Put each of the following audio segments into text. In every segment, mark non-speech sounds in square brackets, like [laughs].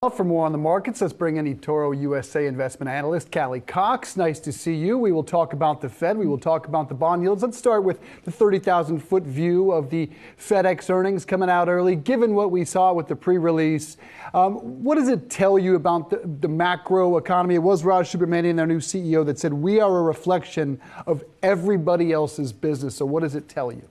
For more on the markets, let's bring in eToro USA investment analyst Callie Cox. Nice to see you. We will talk about the Fed. We will talk about the bond yields. Let's start with the 30,000 foot view of the FedEx earnings coming out early. Given what we saw with the pre release, um, what does it tell you about the, the macro economy? It was Raj Subramaniam, their new CEO, that said, We are a reflection of everybody else's business. So, what does it tell you?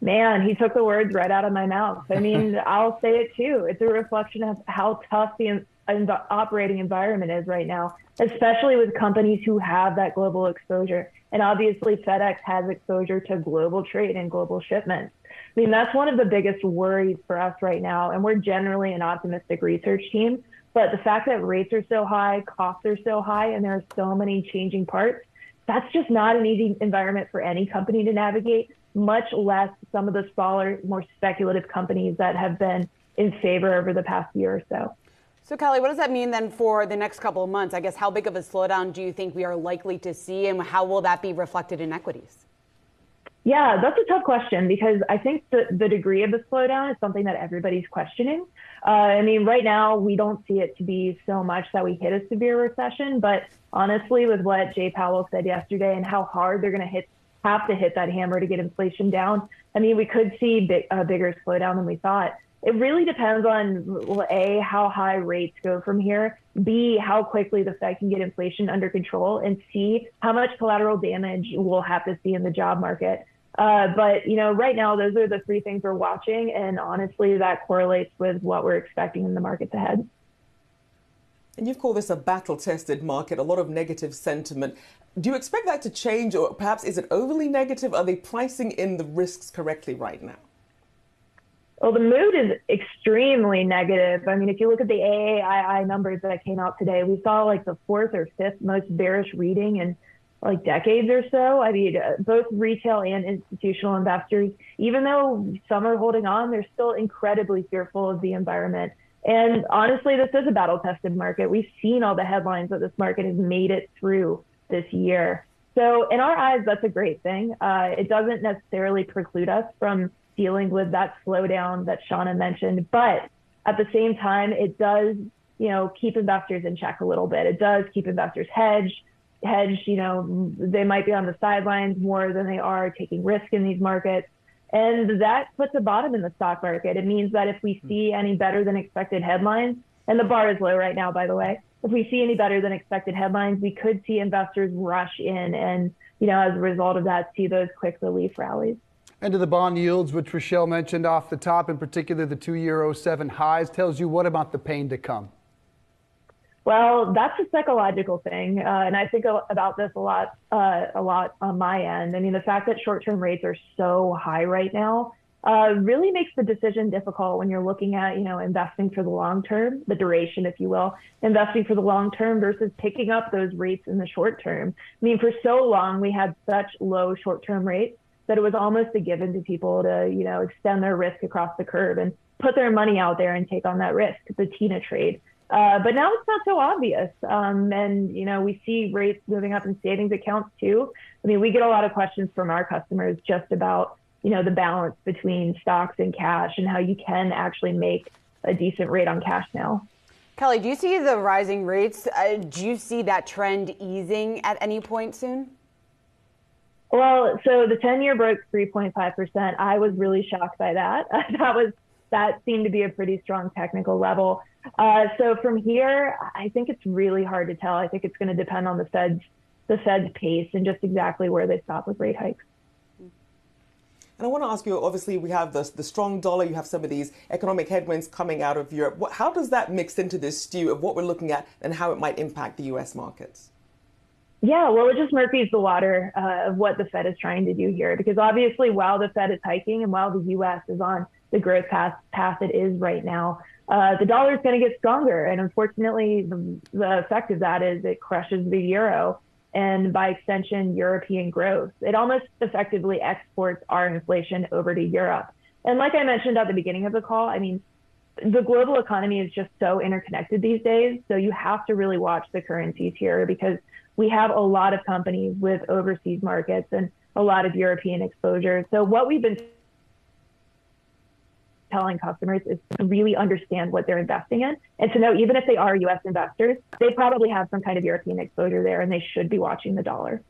Man, he took the words right out of my mouth. I mean, [laughs] I'll say it too. It's a reflection of how tough the operating environment is right now, especially with companies who have that global exposure. And obviously, FedEx has exposure to global trade and global shipments. I mean, that's one of the biggest worries for us right now. And we're generally an optimistic research team. But the fact that rates are so high, costs are so high, and there are so many changing parts, that's just not an easy environment for any company to navigate much less some of the smaller, more speculative companies that have been in favor over the past year or so. So, Callie, what does that mean then for the next couple of months? I guess how big of a slowdown do you think we are likely to see, and how will that be reflected in equities? Yeah, that's a tough question because I think the, the degree of the slowdown is something that everybody's questioning. Uh, I mean, right now, we don't see it to be so much that we hit a severe recession, but honestly, with what Jay Powell said yesterday and how hard they're going to hit have to hit that hammer to get inflation down. I mean, we could see big, a bigger slowdown than we thought. It really depends on well, a how high rates go from here, b how quickly the Fed can get inflation under control, and c how much collateral damage we'll have to see in the job market. Uh, but you know, right now those are the three things we're watching, and honestly, that correlates with what we're expecting in the markets ahead. And you've called this a battle tested market, a lot of negative sentiment. Do you expect that to change, or perhaps is it overly negative? Are they pricing in the risks correctly right now? Well, the mood is extremely negative. I mean, if you look at the AAII numbers that came out today, we saw like the fourth or fifth most bearish reading in like decades or so. I mean, uh, both retail and institutional investors, even though some are holding on, they're still incredibly fearful of the environment. And honestly, this is a battle tested market. We've seen all the headlines that this market has made it through this year. So, in our eyes, that's a great thing. Uh, it doesn't necessarily preclude us from dealing with that slowdown that Seana mentioned, but at the same time, it does, you know, keep investors in check a little bit. It does keep investors hedged. Hedged, you know, they might be on the sidelines more than they are taking risk in these markets. And that puts a bottom in the stock market. It means that if we hmm. see any better than expected headlines, and the bar is low right now, by the way, if we see any better than expected headlines, we could see investors rush in and, you know, as a result of that, see those quick relief rallies. And to the bond yields, which Rachelle mentioned off the top, in particular the two year 07 highs, tells you what about the pain to come? Well, that's a psychological thing, uh, and I think about this a lot, uh, a lot on my end. I mean, the fact that short-term rates are so high right now uh, really makes the decision difficult when you're looking at, you know, investing for the long term, the duration, if you will, investing for the long term versus picking up those rates in the short term. I mean, for so long we had such low short-term rates that it was almost a given to people to, you know, extend their risk across the curve and put their money out there and take on that risk, the TINA trade. Uh, but now it's not so obvious. Um, and, you know, we see rates moving up in savings accounts too. I mean, we get a lot of questions from our customers just about you know, the balance between stocks and cash and how you can actually make a decent rate on cash now. Callie, do you see the rising rates? Uh, do you see that trend easing at any point soon? Well, so the 10 year broke 3.5%. I was really shocked by that. [laughs] that was that seemed to be a pretty strong technical level. Uh, so from here, I think it's really hard to tell. I think it's going to depend on the Fed's the Fed's pace and just exactly where they stop with rate hikes. And I want to ask you obviously, we have the, the strong dollar, you have some of these economic headwinds coming out of Europe. What, how does that mix into this stew of what we're looking at and how it might impact the US markets? Yeah, well, it just murkies the water uh, of what the Fed is trying to do here. Because obviously, while the Fed is hiking and while the U.S. is on the growth path, path it is right now, uh, the dollar is going to get stronger. And unfortunately, the, the effect of that is it crushes the euro and by extension, European growth. It almost effectively exports our inflation over to Europe. And like I mentioned at the beginning of the call, I mean, the global economy is just so interconnected these days. So you have to really watch the currencies here because we have a lot of companies with overseas markets and a lot of European exposure. So what we've been telling customers is to really understand what they're investing in and to know even if they are US investors, they probably have some kind of European exposure there and they should be watching the dollar.